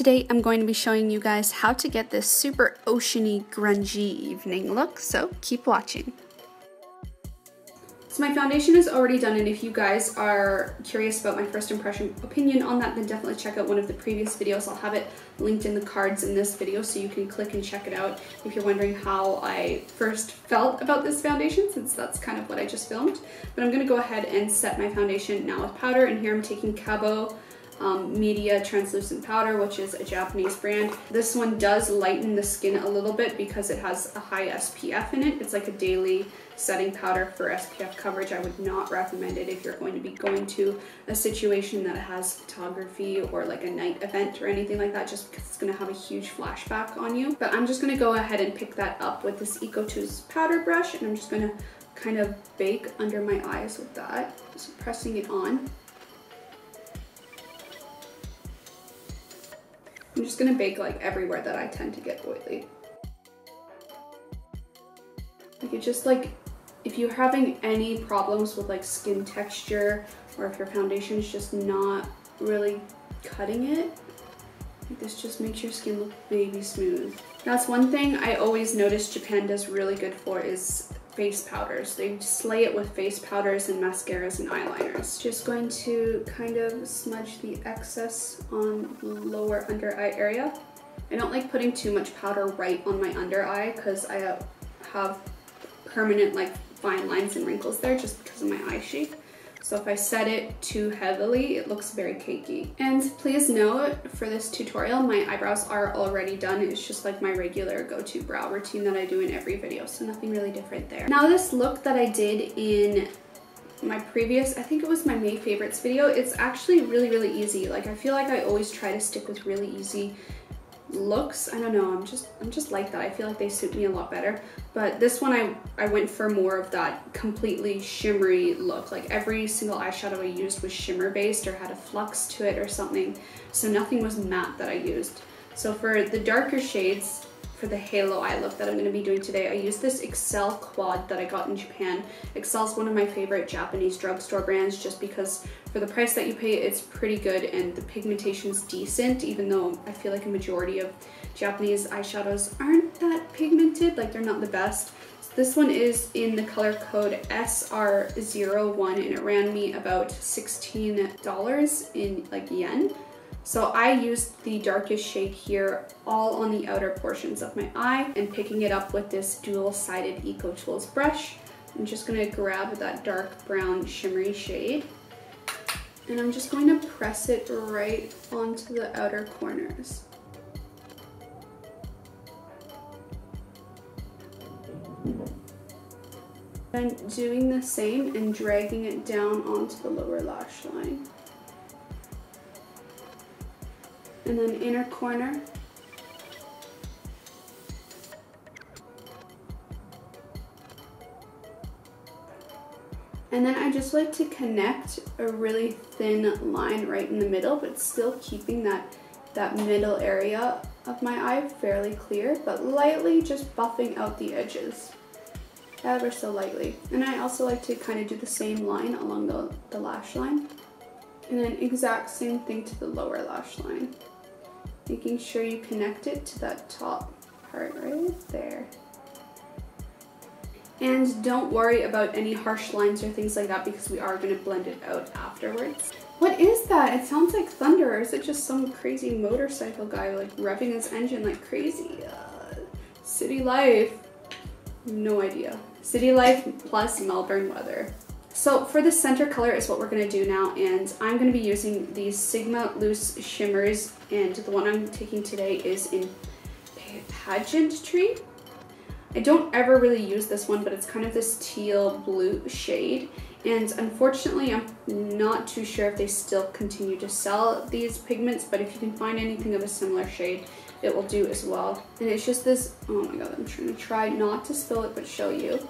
today I'm going to be showing you guys how to get this super oceany grungy evening look, so keep watching. So my foundation is already done and if you guys are curious about my first impression opinion on that then definitely check out one of the previous videos. I'll have it linked in the cards in this video so you can click and check it out if you're wondering how I first felt about this foundation since that's kind of what I just filmed. But I'm going to go ahead and set my foundation now with powder and here I'm taking Kanebo um, Media Translucent Powder, which is a Japanese brand. This one does lighten the skin a little bit because it has a high SPF in it. It's like a daily setting powder for SPF coverage. I would not recommend it if you're going to be going to a situation that has photography or like a night event or anything like that, just because it's gonna have a huge flashback on you. But I'm just gonna go ahead and pick that up with this Eco Tools powder brush and I'm just gonna kind of bake under my eyes with that. just pressing it on. I'm just gonna bake like everywhere that I tend to get oily. Like it just like, if you're having any problems with like skin texture or if your foundation is just not really cutting it, this just makes your skin look baby smooth. That's one thing I always notice Japan does really good for is face powders. They slay it with face powders and mascaras and eyeliners. Just going to kind of smudge the excess on lower under eye area. I don't like putting too much powder right on my under eye because I have permanent like fine lines and wrinkles there just because of my eye shape. So if I set it too heavily, it looks very cakey. And please note, for this tutorial, my eyebrows are already done. It's just like my regular go-to brow routine that I do in every video, so nothing really different there. Now this look that I did in my previous, I think it was my May favorites video, it's actually really, really easy. Like I feel like I always try to stick with really easy looks i don't know i'm just i'm just like that i feel like they suit me a lot better. But this one i i went for more of that completely shimmery look like every single eyeshadow i used was shimmer based or had a flux to it or something. So nothing was matte that i used. So for the darker shades for the halo eye look that I'm going to be doing today, I use this Excel quad that I got in Japan. Excel is one of my favorite Japanese drugstore brands just because for the price that you pay, it's pretty good and the pigmentation is decent, even though I feel like a majority of Japanese eyeshadows aren't that pigmented, like they're not the best. So this one is in the color code SR01 and it ran me about $16 in like yen. So I used the darkest shade here all on the outer portions of my eye and picking it up with this dual-sided Eco Tools brush. I'm just gonna grab that dark brown shimmery shade and I'm just going to press it right onto the outer corners. And doing the same and dragging it down onto the lower lash line. And then inner corner. And then I just like to connect a really thin line right in the middle, but still keeping that, that middle area of my eye fairly clear, but lightly just buffing out the edges, ever so lightly. And I also like to kind of do the same line along the, the lash line. And then exact same thing to the lower lash line making sure you connect it to that top part right there. And don't worry about any harsh lines or things like that because we are going to blend it out afterwards. What is that? It sounds like thunder or is it just some crazy motorcycle guy like revving his engine like crazy? Uh, city life. No idea. City life plus Melbourne weather. So for the center color is what we're gonna do now and I'm gonna be using these Sigma Loose Shimmers and the one I'm taking today is in Pageantry. I don't ever really use this one but it's kind of this teal blue shade and unfortunately I'm not too sure if they still continue to sell these pigments but if you can find anything of a similar shade it will do as well. And it's just this, oh my god, I'm trying to try not to spill it but show you.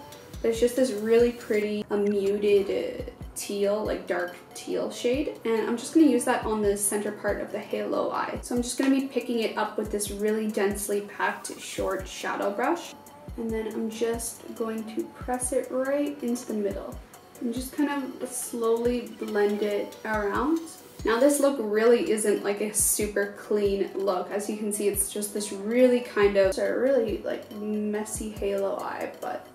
There's just this really pretty a muted uh, teal, like dark teal shade. And I'm just gonna use that on the center part of the halo eye. So I'm just gonna be picking it up with this really densely packed short shadow brush. And then I'm just going to press it right into the middle. And just kind of slowly blend it around Now this look really isn't like a super clean look. As you can see, it's just this really kind of, a really like messy halo eye, but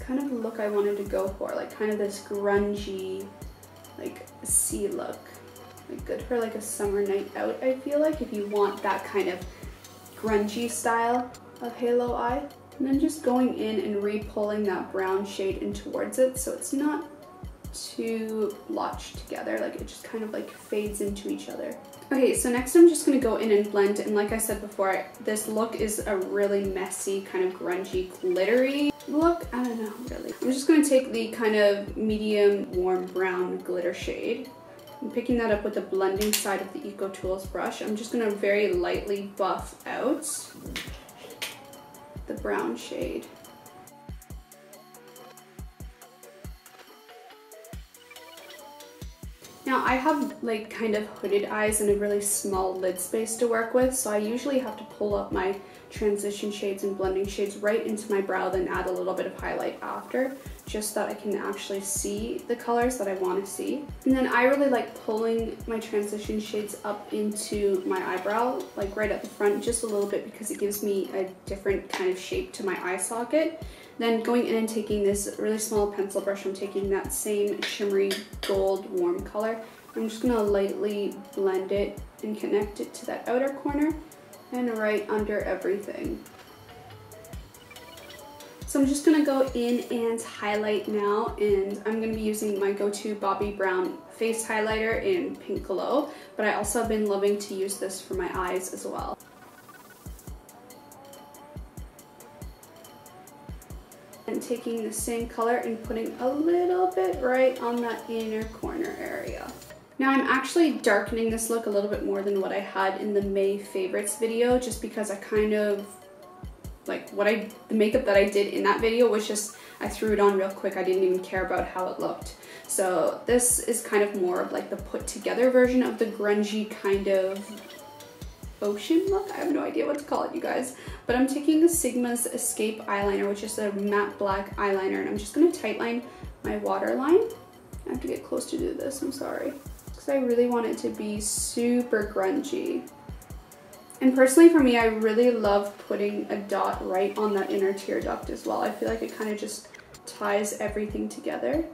kind of the look I wanted to go for, like kind of this grungy, like sea look. Like good for like a summer night out, I feel like, if you want that kind of grungy style of halo eye. And then just going in and re-pulling that brown shade in towards it so it's not too blotched together, like it just kind of like fades into each other. Okay, so next I'm just gonna go in and blend, and like I said before, this look is a really messy, kind of grungy, glittery look. I don't know, really. I'm just gonna take the kind of medium warm brown glitter shade. I'm picking that up with the blending side of the Eco Tools brush. I'm just gonna very lightly buff out the brown shade. Now I have like kind of hooded eyes and a really small lid space to work with, so I usually have to pull up my transition shades and blending shades right into my brow, then add a little bit of highlight after, just so that I can actually see the colors that I want to see. And then I really like pulling my transition shades up into my eyebrow, like right at the front, just a little bit because it gives me a different kind of shape to my eye socket. Then going in and taking this really small pencil brush, I'm taking that same shimmery gold warm color. I'm just gonna lightly blend it and connect it to that outer corner and right under everything. So I'm just gonna go in and highlight now and I'm gonna be using my go-to Bobbi Brown face highlighter in Pink Glow, but I also have been loving to use this for my eyes as well. And taking the same color and putting a little bit right on that inner corner area. Now I'm actually darkening this look a little bit more than what I had in the May favorites video just because I kind of like what I the makeup that I did in that video was just I threw it on real quick I didn't even care about how it looked so this is kind of more of like the put together version of the grungy kind of ocean look. I have no idea what to call it, you guys. But I'm taking the Sigma's Escape eyeliner, which is a matte black eyeliner, and I'm just gonna tightline my waterline. I have to get close to do this, I'm sorry. Because I really want it to be super grungy. And personally for me, I really love putting a dot right on that inner tear duct as well. I feel like it kind of just ties everything together.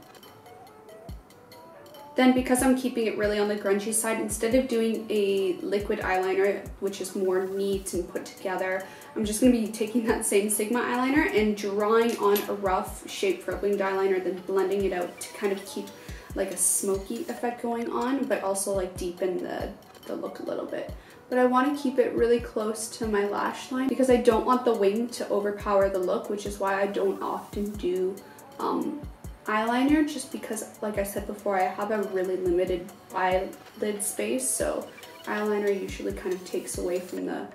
Then because I'm keeping it really on the grungy side, instead of doing a liquid eyeliner, which is more neat and put together, I'm just gonna be taking that same Sigma eyeliner and drawing on a rough shape for a winged eyeliner, then blending it out to kind of keep like a smoky effect going on, but also like deepen the, the look a little bit. But I wanna keep it really close to my lash line because I don't want the wing to overpower the look, which is why I don't often do um, eyeliner just because, like I said before, I have a really limited eyelid space, so eyeliner usually kind of takes away from the,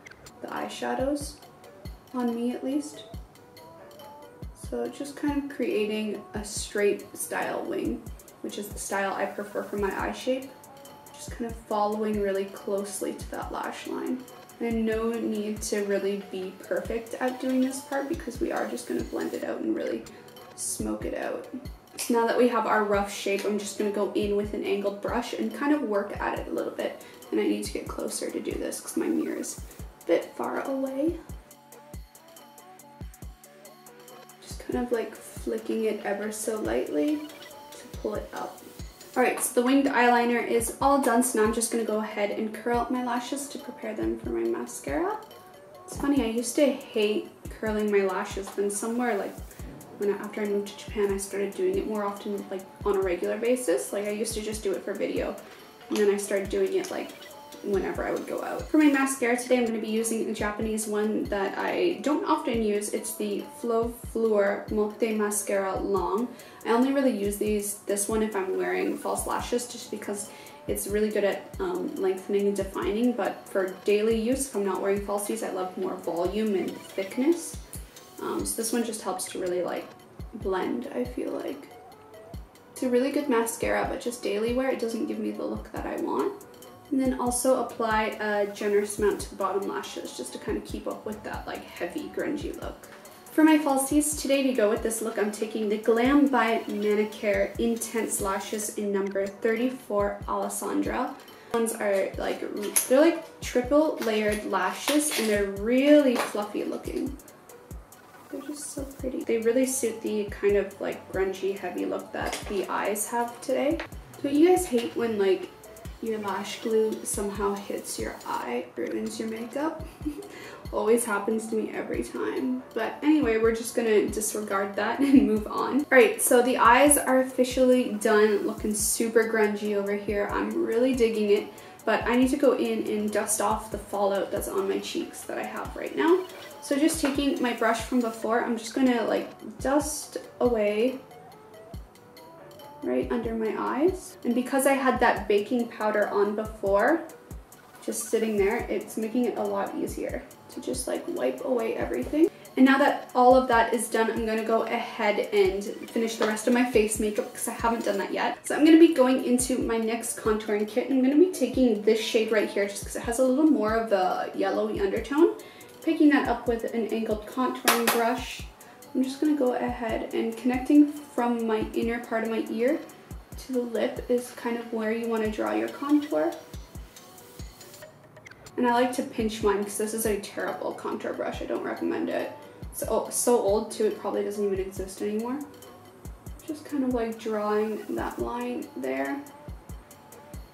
the eyeshadows, on me at least. So just kind of creating a straight style wing, which is the style I prefer for my eye shape. Just kind of following really closely to that lash line. And no need to really be perfect at doing this part because we are just gonna blend it out and really smoke it out. So now that we have our rough shape, I'm just gonna go in with an angled brush and kind of work at it a little bit. And I need to get closer to do this because my mirror is a bit far away. Just kind of like flicking it ever so lightly to pull it up. Alright, so the winged eyeliner is all done, so now I'm just gonna go ahead and curl up my lashes to prepare them for my mascara. It's funny, I used to hate curling my lashes, then somewhere like when I, after I moved to Japan, I started doing it more often, like on a regular basis. Like I used to just do it for video, and then I started doing it like whenever I would go out. For my mascara today, I'm going to be using a Japanese one that I don't often use. It's the Flow Fleur Mote Mascara Long. I only really use these this one if I'm wearing false lashes just because it's really good at um, lengthening and defining, but for daily use, if I'm not wearing falsies, I love more volume and thickness. Um, so this one just helps to really like blend, I feel like. It's a really good mascara, but just daily wear, it doesn't give me the look that I want. And then also apply a generous amount to the bottom lashes just to kind of keep up with that like heavy grungy look. For my falsies, today to go with this look, I'm taking the Glam by Manicare Intense Lashes in number 34 Alessandra. Ones are like, they're like triple layered lashes and they're really fluffy looking. They're just so pretty. They really suit the kind of like grungy heavy look that the eyes have today. Don't you guys hate when like your lash glue somehow hits your eye, ruins your makeup? Always happens to me every time. But anyway, we're just gonna disregard that and move on. All right, so the eyes are officially done, looking super grungy over here. I'm really digging it, but I need to go in and dust off the fallout that's on my cheeks that I have right now. So just taking my brush from before, I'm just gonna like dust away right under my eyes. And because I had that baking powder on before, just sitting there, it's making it a lot easier to just like wipe away everything. And now that all of that is done, I'm gonna go ahead and finish the rest of my face makeup because I haven't done that yet. So I'm gonna be going into my NYX contouring kit. And I'm gonna be taking this shade right here just because it has a little more of a yellowy undertone. Picking that up with an angled contouring brush. I'm just gonna go ahead and connecting from my inner part of my ear to the lip is kind of where you wanna draw your contour. And I like to pinch mine because this is a terrible contour brush. I don't recommend it. It's so, old too, it probably doesn't even exist anymore. Just kind of like drawing that line there.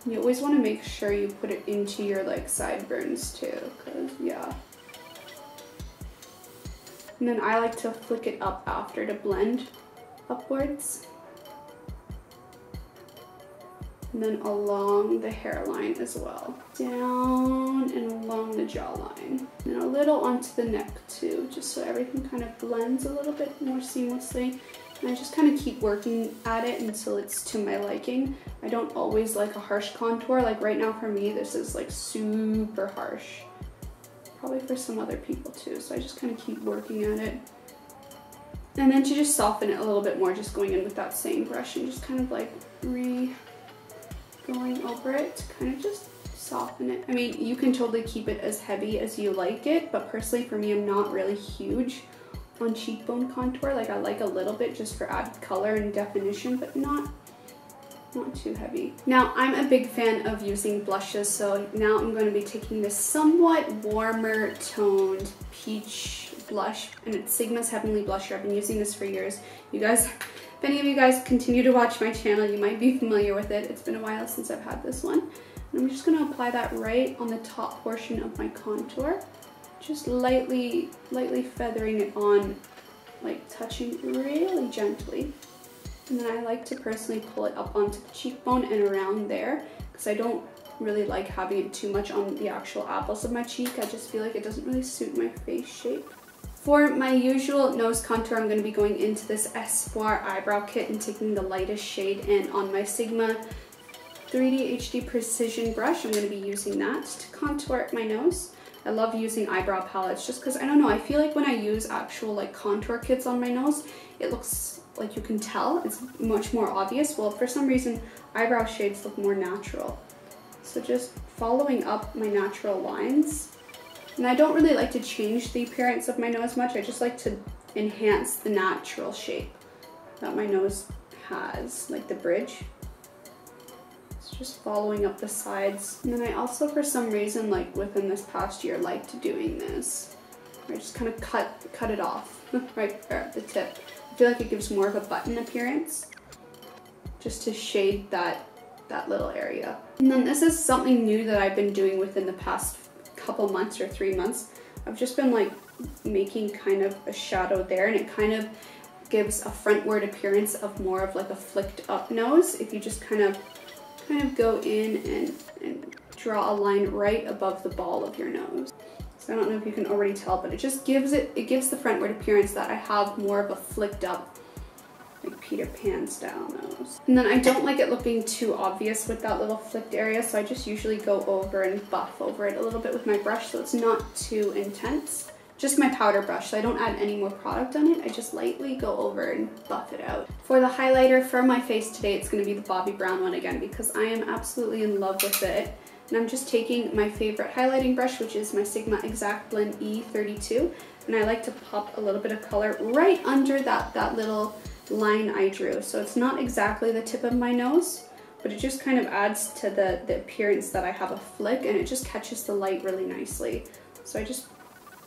You always want to make sure you put it into your like sideburns too, because yeah. And then I like to flick it up after to blend upwards and then along the hairline as well. Down and along the jawline. And a little onto the neck too, just so everything kind of blends a little bit more seamlessly. And I just kind of keep working at it until it's to my liking. I don't always like a harsh contour. Like right now for me, this is like super harsh. Probably for some other people too. So I just kind of keep working at it. And then to just soften it a little bit more, just going in with that same brush and just kind of like re going over it to kind of just soften it. I mean, you can totally keep it as heavy as you like it, but personally for me, I'm not really huge on cheekbone contour. Like I like a little bit just for added color and definition, but not not too heavy. Now, I'm a big fan of using blushes, so now I'm going to be taking this somewhat warmer toned peach blush, and it's Sigma's Heavenly Blusher. I've been using this for years. You guys if any of you guys continue to watch my channel, you might be familiar with it. It's been a while since I've had this one. And I'm just gonna apply that right on the top portion of my contour. Just lightly, lightly feathering it on, like touching really gently. And then I like to personally pull it up onto the cheekbone and around there because I don't really like having it too much on the actual apples of my cheek. I just feel like it doesn't really suit my face shape. For my usual nose contour, I'm going to be going into this Espoir eyebrow kit and taking the lightest shade and on my Sigma 3D HD Precision brush, I'm going to be using that to contour my nose. I love using eyebrow palettes just because, I don't know, I feel like when I use actual like contour kits on my nose, it looks like you can tell, it's much more obvious. Well, for some reason, eyebrow shades look more natural. So just following up my natural lines and I don't really like to change the appearance of my nose much. I just like to enhance the natural shape that my nose has, like the bridge. It's just following up the sides. And then I also, for some reason, like within this past year, liked doing this. I just kind of cut, cut it off right there at the tip. Feel like it gives more of a button appearance just to shade that, that little area. And then this is something new that I've been doing within the past couple months or three months, I've just been like making kind of a shadow there and it kind of gives a frontward appearance of more of like a flicked up nose if you just kind of kind of go in and, and draw a line right above the ball of your nose. So I don't know if you can already tell, but it just gives it, it gives the frontward appearance that I have more of a flicked up like Peter Pan style nose. And then I don't like it looking too obvious with that little flicked area, so I just usually go over and buff over it a little bit with my brush so it's not too intense. Just my powder brush, so I don't add any more product on it. I just lightly go over and buff it out. For the highlighter for my face today, it's gonna be the Bobbi Brown one again because I am absolutely in love with it. And I'm just taking my favorite highlighting brush, which is my Sigma Exact Blend E32. And I like to pop a little bit of color right under that, that little line I drew. So it's not exactly the tip of my nose, but it just kind of adds to the, the appearance that I have a flick and it just catches the light really nicely. So I just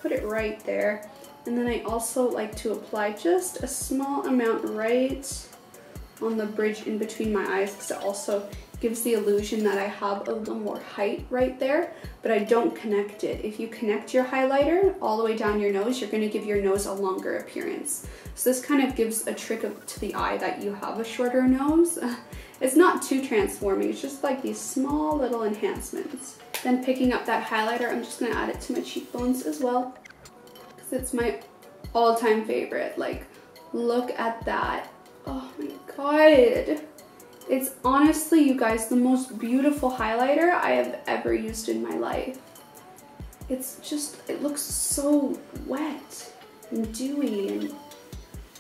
put it right there. And then I also like to apply just a small amount right on the bridge in between my eyes because it also gives the illusion that I have a little more height right there, but I don't connect it. If you connect your highlighter all the way down your nose, you're gonna give your nose a longer appearance. So this kind of gives a trick of, to the eye that you have a shorter nose. It's not too transforming, it's just like these small little enhancements. Then picking up that highlighter, I'm just gonna add it to my cheekbones as well, because it's my all-time favorite. Like, look at that. Oh my god. It's honestly, you guys, the most beautiful highlighter I have ever used in my life. It's just, it looks so wet and dewy and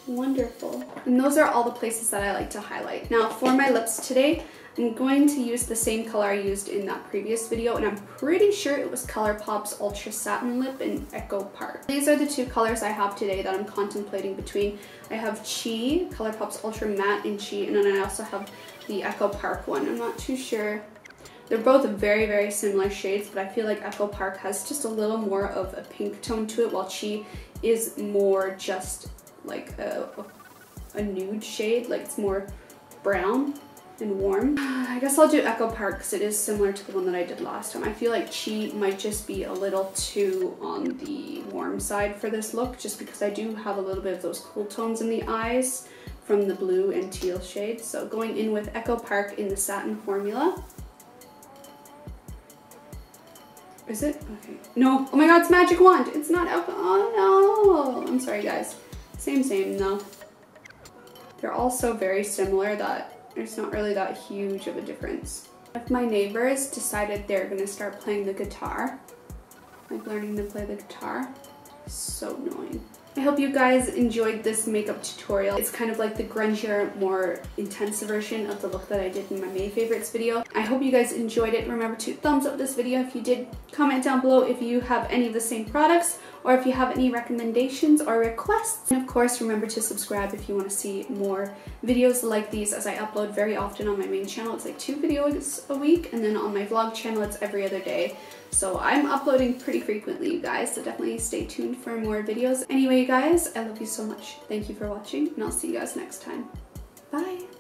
wonderful. And those are all the places that I like to highlight. Now for my lips today, I'm going to use the same color I used in that previous video and I'm pretty sure it was ColourPop's Ultra Satin Lip in Echo Park. These are the two colors I have today that I'm contemplating between. I have Chi, ColourPop's Ultra Matte in Chi, and then I also have the Echo Park one. I'm not too sure. They're both very, very similar shades, but I feel like Echo Park has just a little more of a pink tone to it, while Chi is more just like a, a nude shade, like it's more brown and warm. I guess I'll do Echo Park because it is similar to the one that I did last time. I feel like Chi might just be a little too on the warm side for this look just because I do have a little bit of those cool tones in the eyes from the blue and teal shade. So going in with Echo Park in the satin formula. Is it? Okay. No. Oh my god, it's Magic Wand. It's not Echo. Oh no. I'm sorry, guys. Same, same though. They're all so very similar that there's not really that huge of a difference. If my neighbors decided they're gonna start playing the guitar, like learning to play the guitar, so annoying. I hope you guys enjoyed this makeup tutorial. It's kind of like the grungier, more intense version of the look that I did in my May favorites video. I hope you guys enjoyed it. Remember to thumbs up this video if you did. Comment down below if you have any of the same products or if you have any recommendations or requests. And of course, remember to subscribe if you want to see more videos like these as I upload very often on my main channel. It's like two videos a week and then on my vlog channel it's every other day. So I'm uploading pretty frequently, you guys, so definitely stay tuned for more videos. Anyway, you guys, I love you so much. Thank you for watching, and I'll see you guys next time. Bye!